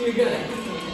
You're good.